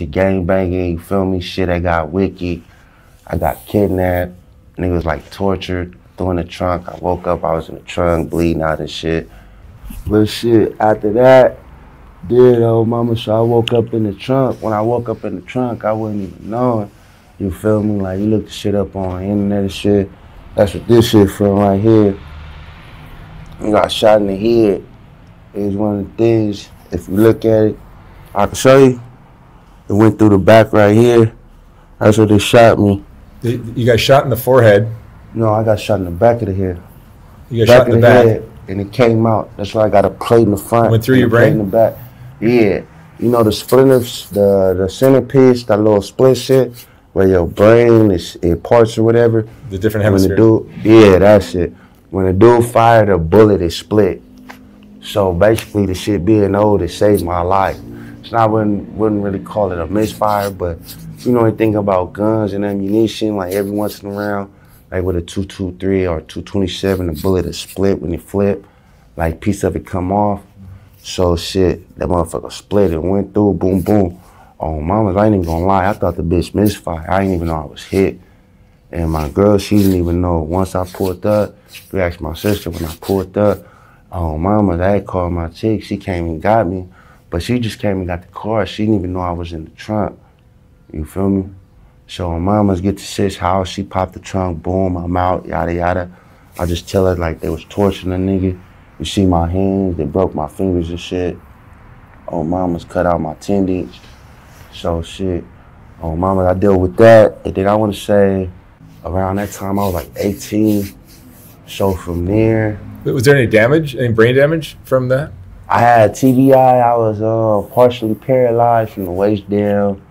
to gang banging, you feel me? Shit, I got wicked. I got kidnapped. Niggas like tortured, threw in the trunk. I woke up, I was in the trunk, bleeding out and shit. But shit, after that, did old oh, mama, so I woke up in the trunk. When I woke up in the trunk, I wasn't even knowing. You feel me? Like you look the shit up on internet and shit. That's what this shit from right here. You got shot in the head. It's one of the things, if you look at it, I can show you. It went through the back right here. That's where they shot me. You got shot in the forehead. No, I got shot in the back of the head. You got shot in the back. head, and it came out. That's why I got a plate in the front. Went through your brain? In the back. Yeah. You know the splinters, the the centerpiece, that little split shit, where your brain is in parts or whatever. The different When the hemisphere. dude, yeah, that's it. When the dude fired a bullet, it split. So basically, the shit being old, it saved my life. So I wouldn't wouldn't really call it a misfire, but you know anything about guns and ammunition, like every once in a round, like with a 223 or 227, the bullet is split when you flip, like piece of it come off. So shit, that motherfucker split and went through, boom, boom. Oh, mamas, I ain't even gonna lie, I thought the bitch misfired. I didn't even know I was hit. And my girl, she didn't even know. Once I pulled up, we asked my sister when I pulled up. Oh, mama, they called my chick. She came and got me, but she just came and got the car. She didn't even know I was in the trunk. You feel me? So when mamas get to sis house, she popped the trunk, boom, I'm out, yada yada. I just tell her like they was torturing a nigga. You see my hands, they broke my fingers and shit. Oh, mama's cut out my tendons. So shit. Oh, mama, I deal with that. And then I want to say around that time I was like 18. So from there, Was there any damage, any brain damage from that? I had TBI. I was uh, partially paralyzed from the waist down.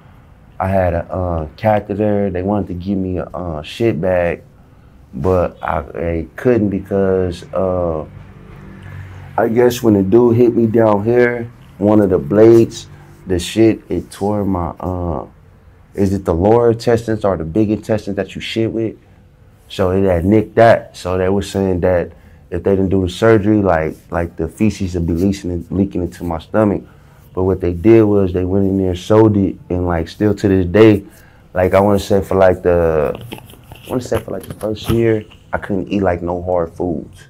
I had a uh, catheter. They wanted to give me a uh, shit bag, but I, I couldn't because uh, I guess when the dude hit me down here, one of the blades, the shit it tore my. Uh, is it the lower intestines or the big intestines that you shit with? So it had nicked that. So they were saying that if they didn't do the surgery, like like the feces would be leaking leaking into my stomach. But what they did was they went in there, sewed it, and like still to this day, like I want to say for like the, I want to say for like the first year, I couldn't eat like no hard foods.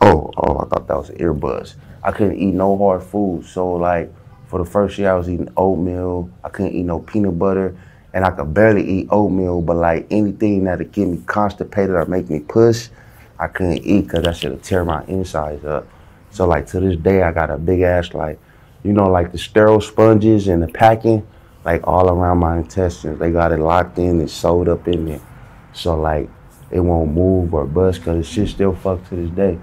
Oh, oh, I thought that was an earbuds. I couldn't eat no hard foods. So like for the first year, I was eating oatmeal. I couldn't eat no peanut butter, and I could barely eat oatmeal. But like anything that'd get me constipated or make me push, I couldn't eat because that should tear my insides up. So like to this day, I got a big ass like, you know, like the sterile sponges and the packing, like all around my intestines. They got it locked in and sewed up in there. So like it won't move or bust because the shit still fucked to this day.